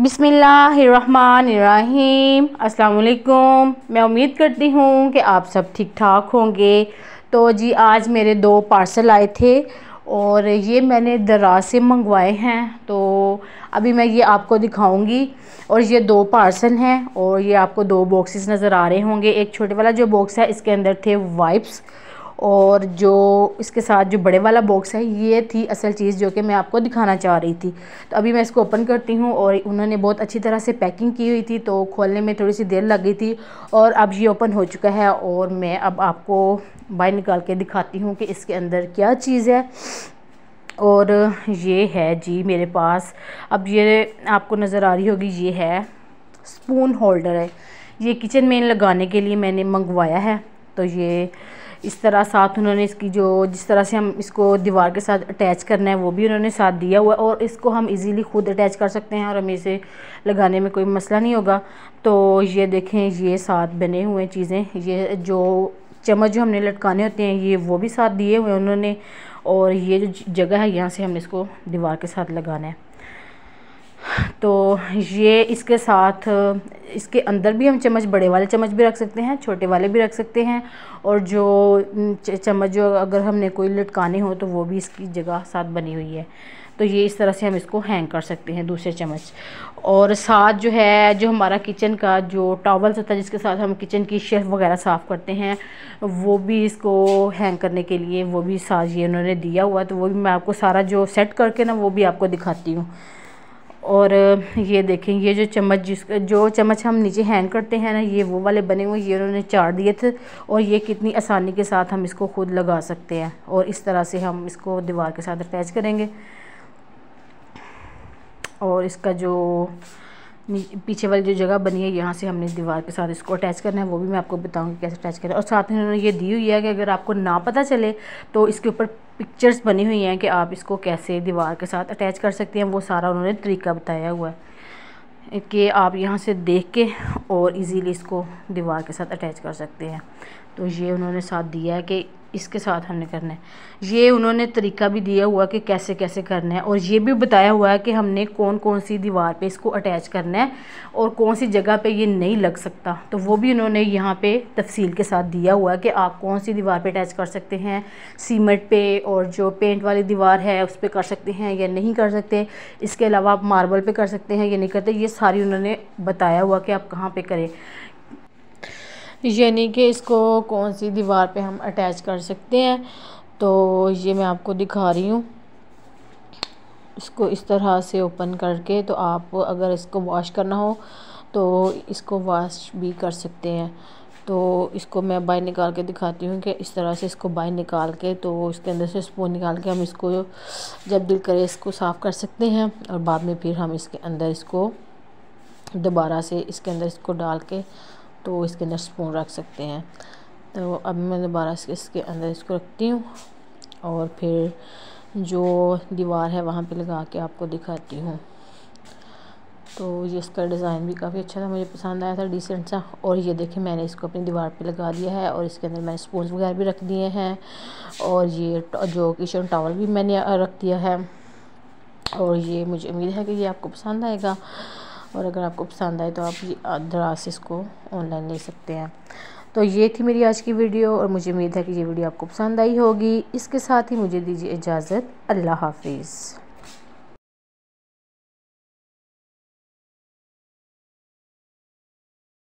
बिसमीम अस्सलाम मैं उम्मीद करती हूँ कि आप सब ठीक ठाक होंगे। तो जी, आज मेरे दो पार्सल आए थे और ये मैंने दराज से मंगवाए हैं। तो अभी मैं ये आपको दिखाऊँगी और ये दो पार्सल हैं और ये आपको दो बॉक्सेस नज़र आ रहे होंगे। एक छोटे वाला जो बॉक्स है, इसके अंदर थे वाइप्स और जो इसके साथ जो बड़े वाला बॉक्स है, ये थी असल चीज़ जो कि मैं आपको दिखाना चाह रही थी। तो अभी मैं इसको ओपन करती हूँ और उन्होंने बहुत अच्छी तरह से पैकिंग की हुई थी तो खोलने में थोड़ी सी देर लग गई थी और अब ये ओपन हो चुका है और मैं अब आपको बाहर निकाल के दिखाती हूँ कि इसके अंदर क्या चीज़ है। और ये है जी मेरे पास, अब ये आपको नज़र आ रही होगी, ये है स्पून होल्डर है। ये किचन में लगाने के लिए मैंने मंगवाया है तो ये इस तरह साथ उन्होंने इसकी जो, जिस तरह से हम इसको दीवार के साथ अटैच करना है, वो भी उन्होंने साथ दिया हुआ है और इसको हम इजीली खुद अटैच कर सकते हैं और हमें इसे लगाने में कोई मसला नहीं होगा। तो ये देखें, ये साथ बने हुए चीज़ें। ये जो चम्मच जो हमने लटकाने होते हैं, ये वो भी साथ दिए हुए उन्होंने और ये जो, जगह है, यहाँ से हमने इसको दीवार के साथ लगाना है। तो ये इसके साथ, इसके अंदर भी हम चम्मच, बड़े वाले चम्मच भी रख सकते हैं, छोटे वाले भी रख सकते हैं, और जो चम्मच जो अगर हमने कोई लटकाने हो तो वो भी इसकी जगह साथ बनी हुई है। तो ये इस तरह से हम इसको हैंग कर सकते हैं, दूसरे चम्मच। और साथ जो है, जो हमारा किचन का जो टॉवल्स होता है, जिसके साथ हम किचन की शेल्फ वगैरह साफ़ करते हैं, वो भी इसको हैंग करने के लिए, वो भी साथ ये उन्होंने दिया हुआ तो वो भी मैं आपको सारा जो सेट करके ना, वो भी आपको दिखाती हूँ। और ये देखें, ये जो चम्मच जिस, जो चम्मच हम नीचे हैंग करते हैं ना, ये वो वाले बने हुए, ये उन्होंने चार दिए थे और ये कितनी आसानी के साथ हम इसको खुद लगा सकते हैं और इस तरह से हम इसको दीवार के साथ अटैच करेंगे। और इसका जो पीछे वाली जो जगह बनी है, यहाँ से हमने दीवार के साथ इसको अटैच करना है, वो भी मैं आपको बताऊँगी कैसे अटैच करें। और साथ में उन्होंने ये दी हुई है कि अगर आपको ना पता चले तो इसके ऊपर पिक्चर्स बनी हुई हैं कि आप इसको कैसे दीवार के साथ अटैच कर सकते हैं, वो सारा उन्होंने तरीका बताया हुआ है कि आप यहाँ से देख के और इजीली इसको दीवार के साथ अटैच कर सकते हैं। तो ये उन्होंने साथ दिया है कि इसके साथ हमने करना है। ये उन्होंने तरीका भी दिया हुआ कि कैसे कैसे करना है और ये भी बताया हुआ है कि हमने कौन कौन सी दीवार पे इसको अटैच करना है और कौन सी जगह पे ये नहीं लग सकता। तो वो भी उन्होंने यहाँ पे तफसील के साथ दिया हुआ है कि आप कौन सी दीवार पे अटैच कर सकते हैं। सीमेंट पे और जो पेंट वाली दीवार है, उस पर कर सकते हैं या नहीं कर सकते। इसके अलावा आप मार्बल पर कर सकते हैं या नहीं करते। ये सारी उन्होंने बताया हुआ कि आप कहाँ पर करें। यानी कि इसको कौन सी दीवार पे हम अटैच कर सकते हैं? तो ये मैं आपको दिखा रही हूँ। इसको इस तरह से ओपन करके तो आप अगर इसको वॉश करना हो तो इसको वॉश भी कर सकते हैं। तो इसको मैं बाहर निकाल के दिखाती हूँ कि इस तरह से इसको बाहर निकाल के तो इसके अंदर से स्पून निकाल के हम इसको जब दिल करे इसको साफ़ कर सकते हैं और बाद में फिर हम इसके अंदर इसको दोबारा से इसके अंदर इसको डाल के तो इसके अंदर स्पून रख सकते हैं। तो अब मैं दोबारा इसके अंदर इसको रखती हूँ और फिर जो दीवार है वहाँ पे लगा के आपको दिखाती हूँ। तो ये इसका डिज़ाइन भी काफ़ी अच्छा था, मुझे पसंद आया था डिसेंट सा। और ये देखें मैंने इसको अपनी दीवार पे लगा दिया है और इसके अंदर मैंने स्पून वगैरह भी रख दिए हैं। और ये जो किचन टावल भी मैंने रख दिया है। और ये मुझे उम्मीद है कि ये आपको पसंद आएगा। और अगर आपको पसंद आए तो आप दराज इसको ऑनलाइन ले सकते हैं। तो ये थी मेरी आज की वीडियो और मुझे उम्मीद है कि ये वीडियो आपको पसंद आई होगी। इसके साथ ही मुझे दीजिए इजाज़त। अल्लाह हाफिज़।